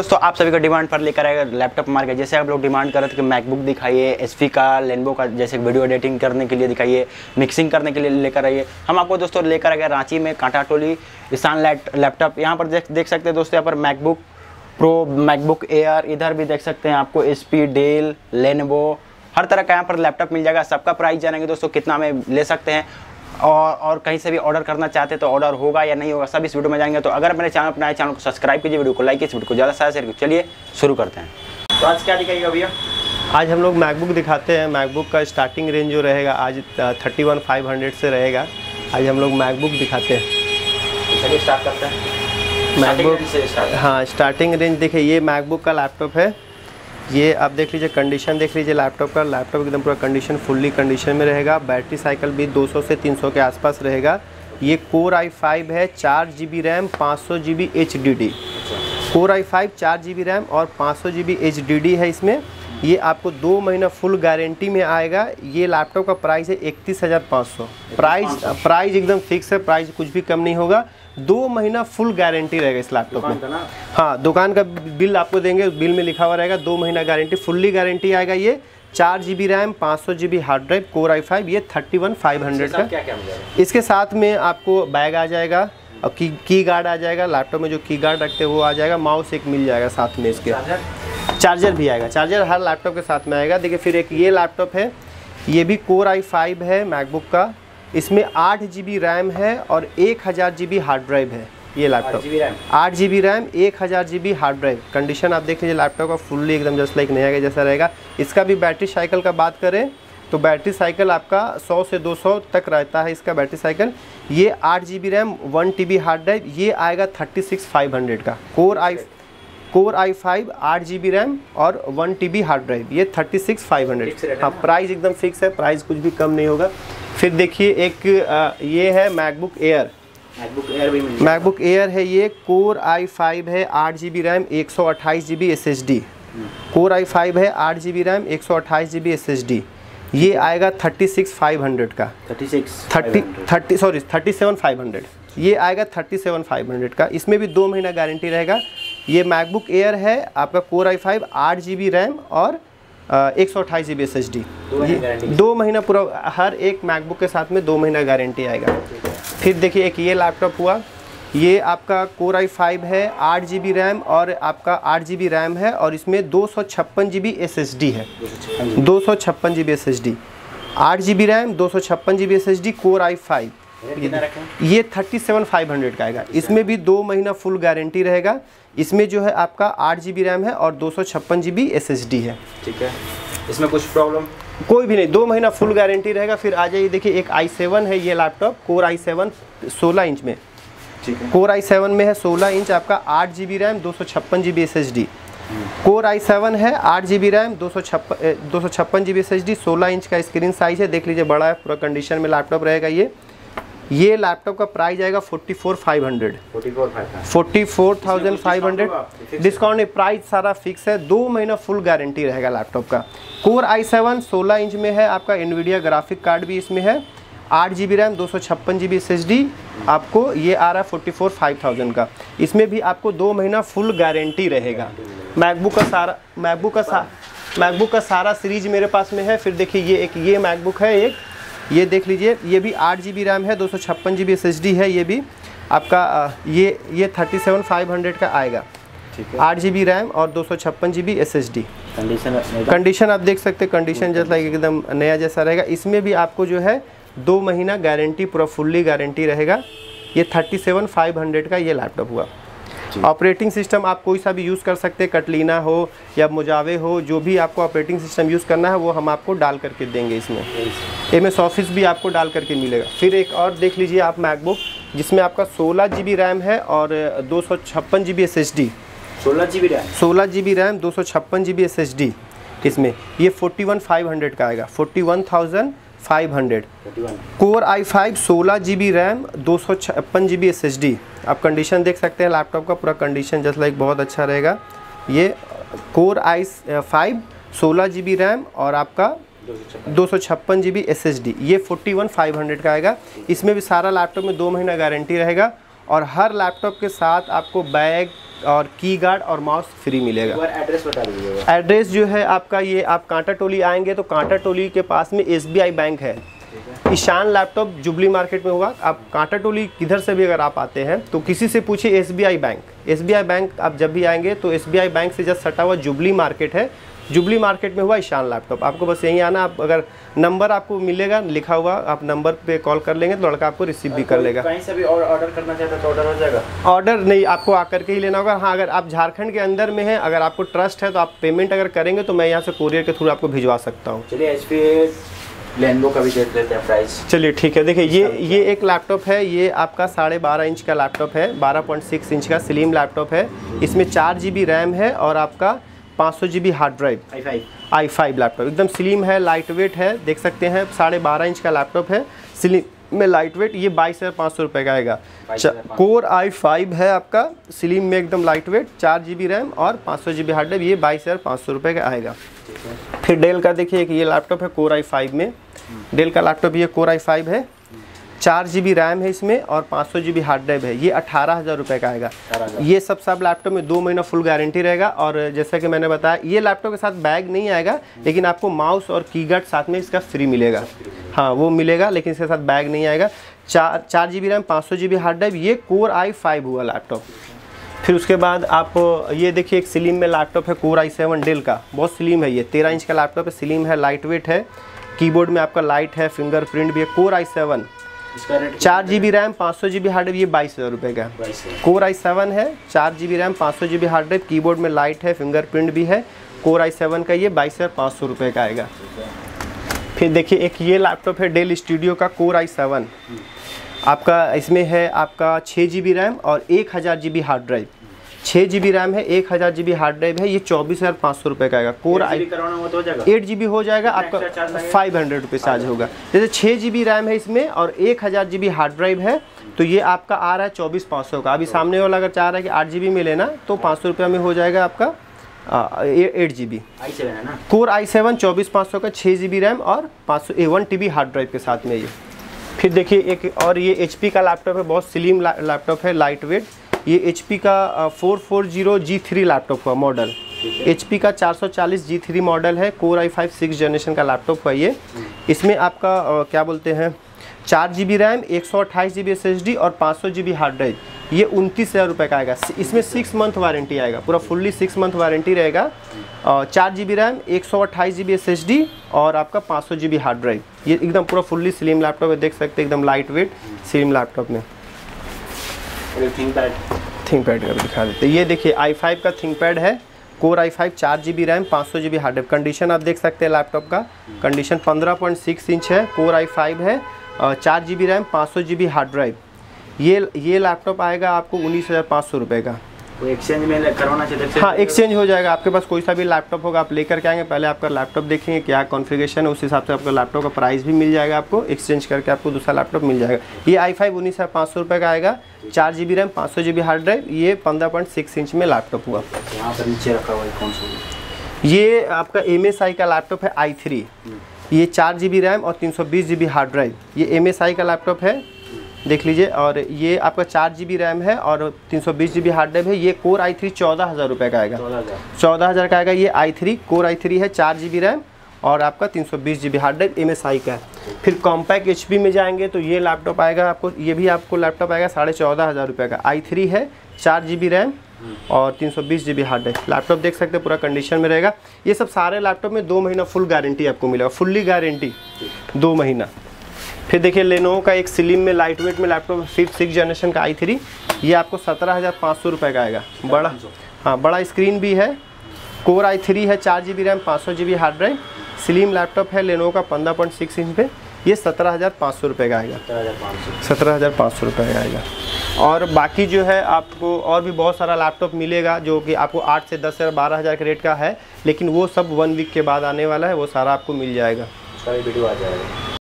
दोस्तों, आप सभी का डिमांड पर लेकर आएगा लैपटॉप मार्केट जैसे आप लोग डिमांड कर रहे थे कि मैकबुक दिखाइए एच का लेनबो का, जैसे वीडियो एडिटिंग करने के लिए दिखाइए मिक्सिंग करने के लिए लेकर आइए। हम आपको दोस्तों लेकर आ गए रांची में, कांटा टोली, ईशान लैपटॉप यहाँ पर देख देख सकते हैं दोस्तों, यहाँ पर मैकबुक प्रो मैकबुक एयर इधर भी देख सकते हैं आपको एस पी डेल लेनबो हर तरह का यहाँ पर लैपटॉप मिल जाएगा। सबका प्राइस जानेंगे दोस्तों, कितना में ले सकते हैं। और और कहीं से भी ऑर्डर करना चाहते तो ऑर्डर होगा या नहीं होगा सब इस वीडियो में जाएँगे। तो अगर मेरे चैनल अपना चैनल को सब्सक्राइब कीजिए वीडियो को लाइक कीजिए वीडियो को ज़्यादा सारा शेयर कीजिए। चलिए शुरू करते हैं। तो आज क्या दिखाइएगा भैया? आज हम लोग मैकबुक दिखाते हैं। मैकबुक का स्टार्टिंग रेंज जो रहेगा आज थर्टी वन फाइव हंड्रेड से रहेगा। आज हम लोग मैकबुक दिखाते हैं। तो चलिए स्टार्ट करते हैं। मैकबुक से स्टार्ट हाँ स्टार्टिंग रेंज देखिए ये मैकबुक का लैपटॉप है। ये आप देख लीजिए कंडीशन देख लीजिए लैपटॉप का। लैपटॉप एकदम पूरा कंडीशन फुल्ली कंडीशन में रहेगा। बैटरी साइकिल भी 200 से 300 के आसपास रहेगा। ये कोर आई फाइव है, चार जी बी रैम पाँच सौ G B H D D core I five चार जी बी रैम और पाँच सौ G B H D D है इसमें। ये आपको दो महीना फुल गारंटी में आएगा। ये लैपटॉप का प्राइस है इकतीस हज़ार पाँच सौ। प्राइस प्राइस एकदम फिक्स है। प्राइस कुछ भी कम नहीं होगा। दो महीना फुल गारंटी रहेगा इस लैपटॉप में। हाँ दुकान का बिल आपको देंगे बिल में लिखा हुआ रहेगा दो महीना गारंटी फुल्ली गारंटी आएगा ये। चार जी बी रैम पाँच सौ G B hard drive core I five ये थर्टी वन फाइव हंड्रेड का। क्या क्या इसके साथ में आपको बैग आ जाएगा और की की गार्ड आ जाएगा लैपटॉप में जो की गार्ड रखते हैं वो आ जाएगा माउस एक मिल जाएगा साथ में इसके। चार्जर भी आएगा। चार्जर हर लैपटॉप के साथ में आएगा। देखिए फिर एक ये लैपटॉप है ये भी कोर आई फाइव है मैकबुक का। इसमें आठ जी बी रैम है और एक हज़ार जी बी हार्ड ड्राइव है ये लैपटॉप आठ जी बी रैम एक हज़ार G B hard drive condition आप देख लीजिए लैपटॉप का फुल्ली एकदम जस्ट लाइक नया के जैसा रहेगा। इसका भी बैटरी साइकिल का बात करें तो बैटरी साइकिल आपका 100 से 200 तक रहता है इसका बैटरी साइकिल ये आठ G B RAM one T B hard drive ये आएगा थर्टी सिक्स फाइव हंड्रेड का। Core I core I five आठ जी बी रैम और one T B hard drive ये थर्टी सिक्स फाइव हंड्रेड हाँ price एकदम फिक्स है price कुछ भी कम नहीं होगा। फिर देखिए एक ये है मैकबुक एयर मैकबुक एयर भी मिल मैकबुक एयर है ये कोर आई फाइव है आठ जी बी रैम एक सौ अट्ठाईस G B S S D core I five है आठ जी बी रैम एक सौ अट्ठाईस G B S S D ये आएगा थर्टी सिक्स फाइव हंड्रेड का। 36 thirty thirty sorry thirty seven five hundred ये आएगा थर्टी सेवन फाइव हंड्रेड का। इसमें भी दो महीना गारंटी रहेगा। ये मैकबुक एयर है आपका कोर आई फाइव आठ जी बी रैम और एक सौ अट्ठाईस G B S H D दो महीने पूरा हर एक मैकबुक के साथ में दो महीना गारंटी आएगा। फिर देखिए एक ये लैपटॉप हुआ। ये आपका कोर आई फाइव है आठ जी बी रैम और आपका आठ जी बी रैम है और इसमें दो सौ छप्पन G B S S D है। दो सौ छप्पन G B S S D आठ जी बी रैम दो सौ छप्पन G B S S D core I five ये थर्टी सेवन फाइव हंड्रेड का आएगा। इसमें भी दो महीना फुल गारंटी रहेगा। इसमें जो है आपका आठ जी बी रैम है और दो सौ छप्पन G B S S D है। ठीक है। इसमें कुछ प्रॉब्लम कोई भी नहीं दो महीना फुल गारंटी रहेगा। फिर आ जाइए देखिए एक आई सेवन है ये लैपटॉप कोर आई सेवन सोलह इंच में। ठीक है। कोर आई सेवन में है सोलह इंच आपका आठ जी बी रैम दो सौ छप्पन G B S S D core I seven है आठ जी बी रैम दो सौ छप्पन दो सौ छप्पन G B S S D सोलह इंच का स्क्रीन साइज़ है। देख लीजिए बड़ा है पूरा कंडीशन में लैपटॉप रहेगा ये। ये लैपटॉप का प्राइस आएगा forty four five hundred 44 five का forty four thousand five hundred discount price सारा फिक्स है। दो महीना फुल गारंटी रहेगा लैपटॉप का। कोर आई सेवन सोलह इंच में है आपका एनवीडिया ग्राफिक कार्ड भी इसमें है। आठ जी बी रैम दो सौ छप्पन G B S S D आपको ये आ रहा है फोर्टी फोर फाइव थाउज़ेंड का। इसमें भी आपको दो महीना फुल गारंटी रहेगा। मैकबुक का सारा मैकबुक का सा मैकबुक का सारा सीरीज़ मेरे पास में है। फिर देखिए ये एक ये मैकबुक है एक। ये देख लीजिए ये भी आठ जी रैम है दो सौ छप्पन है ये भी। आपका ये ये थर्टी सेवन फाइव हंड्रेड का आएगा। आठ जी बी रैम और दो सौ छप्पन G B S S D condition condition आप देख सकते हैं कंडीशन जैसा लाइक एकदम नया जैसा रहेगा। इसमें भी आपको जो है दो महीना गारंटी पूरा फुल्ली गारंटी रहेगा। ये थर्टी सेवन फाइव हंड्रेड का ये लैपटॉप हुआ। ऑपरेटिंग सिस्टम आप कोई सा भी यूज़ कर सकते हैं कटलीना हो या मुजावे हो जो भी आपको ऑपरेटिंग सिस्टम यूज़ करना है वो हम आपको डाल करके देंगे इसमें। एम एस ऑफ़िस भी आपको डाल करके मिलेगा। फिर एक और देख लीजिए आप मैकबुक जिसमें आपका सोलह जी बी रैम है और दो सौ छप्पन G B S S D सोलह जी बी रैम? सोलह जी बी रैम दो सौ छप्पन G B S S D इसमें ये फोर्टी वन फाइव हंड्रेड का आएगा। Forty one thousand five hundred. Core I five सोलह जी बी रैम दो सौ छप्पन G B S S D आप कंडीशन देख सकते हैं लैपटॉप का पूरा कंडीशन जस्ट लाइक बहुत अच्छा रहेगा। ये कोर आई फाइव सोलह जी बी रैम और आपका दो सौ छप्पन। G B S S D ये फोर्टी वन फाइव हंड्रेड का आएगा। इसमें भी सारा लैपटॉप में दो महीना गारंटी रहेगा और हर लैपटॉप के साथ आपको बैग और की गार्ड और माउस फ्री मिलेगा। एड्रेस बता दीजिएगा। एड्रेस जो है आपका ये आप कांटा टोली आएँगे तो कांटा टोली के पास में एसबीआई बैंक है। ईशान लैपटॉप जुबली मार्केट में होगा। आप कांटा टोली किधर से भी अगर आप आते हैं तो किसी से पूछिए एस बैंक। SBI बैंक आप जब भी आएँगे तो SBI बैंक से जस्ट सटा हुआ जुबली मार्केट है। जुबली मार्केट में हुआ ईशान लैपटॉप। आपको बस यहीं आना आप अगर नंबर आपको मिलेगा लिखा हुआ आप नंबर पे कॉल कर लेंगे तो लड़का आपको रिसीव भी कर लेगा। कहीं से भी ऑर्डर करना चाहते तो ऑर्डर हो जाएगा? ऑर्डर नहीं आपको आकर के ही लेना होगा। हाँ अगर आप झारखंड के अंदर में हैं अगर आपको ट्रस्ट है तो आप पेमेंट अगर करेंगे तो मैं यहाँ से कोरियर के थ्रू आपको भिजवा सकता हूँ। चलिए एच पी लेनबो का भी देख लेते हैं प्राइस चलिए ठीक है। देखिए ये ये एक लैपटॉप है ये आपका साढ़े बारह इंच का लैपटॉप है बारह पॉइंट सिक्स इंच का स्लिम लैपटॉप है। इसमें चार जी बी रैम है और आपका पाँच सौ G B hard drive I five I five laptop एकदम स्लिम है लाइट वेट है देख सकते हैं साढ़े बारह इंच का लैपटॉप है। स्लिम में लाइट वेट ये बाईस हज़ार पाँच सौ रुपये का आएगा। कोर आई फाइव है आपका स्लिम में एकदम लाइट वेट चार जी बी रैम और पाँच सौ जी बी हार्ड ड्राइव ये बाईस हज़ार पाँच सौ रुपये का आएगा। फिर डेल का देखिए एक ये लैपटॉप है कोर आई फाइव में। डेल का लैपटॉप ये कोर आई फाइव है। चार जी बी रैम है इसमें और पाँच सौ जी बी हार्ड ड्राइव है। ये अठारह हज़ार रुपये का आएगा। ये सब सब लैपटॉप में दो महीना फुल गारंटी रहेगा और जैसा कि मैंने बताया ये लैपटॉप के साथ बैग नहीं आएगा लेकिन आपको माउस और कीगार्ड साथ में इसका फ्री मिलेगा। हाँ वो मिलेगा लेकिन इसके साथ बैग नहीं आएगा। चार चार जी बी रैम पाँच सौ जी बी हार्ड ड्राइव ये कोर आई फाइव हुआ लैपटॉप फिर उसके बाद आप ये देखिए एक स्लिम में लैपटॉप है कोर आई सेवन डेल का। बहुत स्लिम है ये। तेरह इंच का लैपटॉप है स्लिम है लाइट वेट है। कीबोर्ड में आपका लाइट है फिंगरप्रिंट भी है। कोर आई सेवन इसका रेट चार जी बी रैम पाँच सौ जी बी हार्ड ड्राइव ये बाईस हज़ार रुपये का है। कोर आई सेवन है चार जी बी रैम पाँच सौ G B hard drive keyboard में लाइट है फिंगरप्रिंट भी है। कोर आई सेवन का ये बाईस हज़ार पाँच सौ रुपये का आएगा। फिर देखिए एक ये लैपटॉप है डेल स्टूडियो का कोर आई सेवन आपका इसमें है आपका छः जी बी रैम और एक हज़ार जी बी हार्ड ड्राइव छः जी बी रैम है एक हज़ार जी बी हार्ड ड्राइव है ये चौबीस हज़ार पाँच सौ रुपये का आएगा। कोर आई हो तो हो एट जी बी हो जाएगा आपका फाइव हंड्रेड रुपये चार्ज होगा। जैसे छः जी बी रैम है इसमें और एक हज़ार जी बी हार्ड ड्राइव है तो ये आपका आ रहा है चौबीस पाँच सौ का। अभी सामने वाला अगर चाह रहा है कि आठ जी बी में लेना तो पाँच सौ रुपये में हो जाएगा आपका एट जी बी है कोर आई सेवन चौबीस पाँच सौ का छः जी बी रैम और पाँच सौ a one T B hard drive के साथ में ये। फिर देखिए एक और ये एच पी का लैपटॉप है बहुत स्लिम लैपटॉप है लाइट वेट ये एच पी का four four zero G three laptop का मॉडल एच पी का 440 जी थ्री मॉडल है core I five six generation का लैपटॉप है ये। इसमें आपका अ, क्या बोलते हैं चार जी बी रैम एक सौ अट्ठाईस G B S H D और पाँच सौ जी बी हार्ड ड्राइव ये उनतीस हज़ार रुपये का आएगा। इसमें सिक्स मंथ वारंटी आएगा पूरा फुल्ली सिक्स मंथ वारंटी रहेगा। और चार जी बी रैम एक सौ अट्ठाईस G B S H D और आपका पाँच सौ जी बी हार्ड ड्राइव ये एकदम पूरा फुल्ली स्लिम लैपटॉप है देख सकते हैं एकदम लाइट वेट स्लिम लैपटॉप में। थिंक पैड पैड का भी दिखा देते ये देखिए आई फाइव का थिंक पैड है। कोर आई फाइव चार जी बी रैम पाँच सौ G B hard drive condition आप देख सकते हैं लैपटॉप का। कंडीशन पंद्रह पॉइंट सिक्स इंच है कोर आई फाइव है चार जी बी रैम पाँच सौ जी बी हार्ड ड्राइव ये ये लैपटॉप आएगा आपको उन्नीस हज़ार पाँच सौ रुपये का। वो एक्सचेंज में करवाना चाहिए तो हाँ एक्सचेंज हो जाएगा। आपके पास कोई सा भी लैपटॉप होगा आप लेकर के आएँगे। पहले आपका लैपटॉप देखेंगे क्या कॉन्फ़िगरेशन है उस हिसाब से आपका लैपटॉप का प्राइस भी मिल जाएगा आपको। एक्सचेंज करके आपको दूसरा लैपटॉप मिल जाएगा। ये आई फाइव उन्नीस हज़ार पाँच सौ रुपये का आएगा। चार जी बी रैम पाँच सौ जी बी हार्ड ड्राइव ये पंद्रह पॉइंट सिक्स इंच में लैपटॉप हुआ। यहाँ पर नीचे रखा हुआ है कौन सा? ये आपका एम एस आई का लैपटॉप है आई थ्री ये चार जी बी रैम और तीन सौ बीस जी बी हार्ड ड्राइव ये एम एस आई का लैपटॉप है। देख लीजिए, और ये आपका चार जी रैम है और तीन सौ बीस जी बी हार्ड ड्राइव है। ये कोर आई थ्री चौदह हज़ार रुपये का आएगा। चौदह हज़ार का आएगा। ये I three core I three है, चार जी बी रैम और आपका तीन सौ बीस G B hard drive M S I का है। फिर कॉम्पैक्ट एच पी में जाएँगे तो ये लैपटॉप आएगा आपको, ये भी आपको लैपटॉप आएगा साढ़े चौदह हज़ार रुपये का। आई थ्री है, चार जी बी रैम और तीन सौ बीस G B hard drive laptop देख सकते हैं, पूरा कंडीशन में रहेगा। ये सब सारे लैपटॉप में दो महीना फुल गारंटी आपको मिलेगा। फुल्ली गारंटी दो महीना। फिर देखिए लेनोवो का एक स्लिम में लाइट वेट में लैपटॉप फिफ्थ सिक्स जनरेशन का आई थ्री ये आपको सत्रह हज़ार पाँच सौ रुपये का आएगा। बड़ा हाँ बड़ा स्क्रीन भी है। कोर आई थ्री है चार जी बी रैम पाँच सौ G B hard drive slim laptop है लेनोवो का पंद्रह पॉइंट सिक्स इंच पे ये सत्रह हज़ार पाँच सौ रुपये का आएगा। सत्रह हज़ार पाँच सौ। रुपये का आएगा। और बाकी जो है आपको और भी बहुत सारा लैपटॉप मिलेगा जो कि आपको आठ से दस हज़ार बारह हज़ार के रेट का है लेकिन वो सब वन वीक के बाद आने वाला है वो सारा आपको मिल जाएगा। वीडियो आ जाएगा।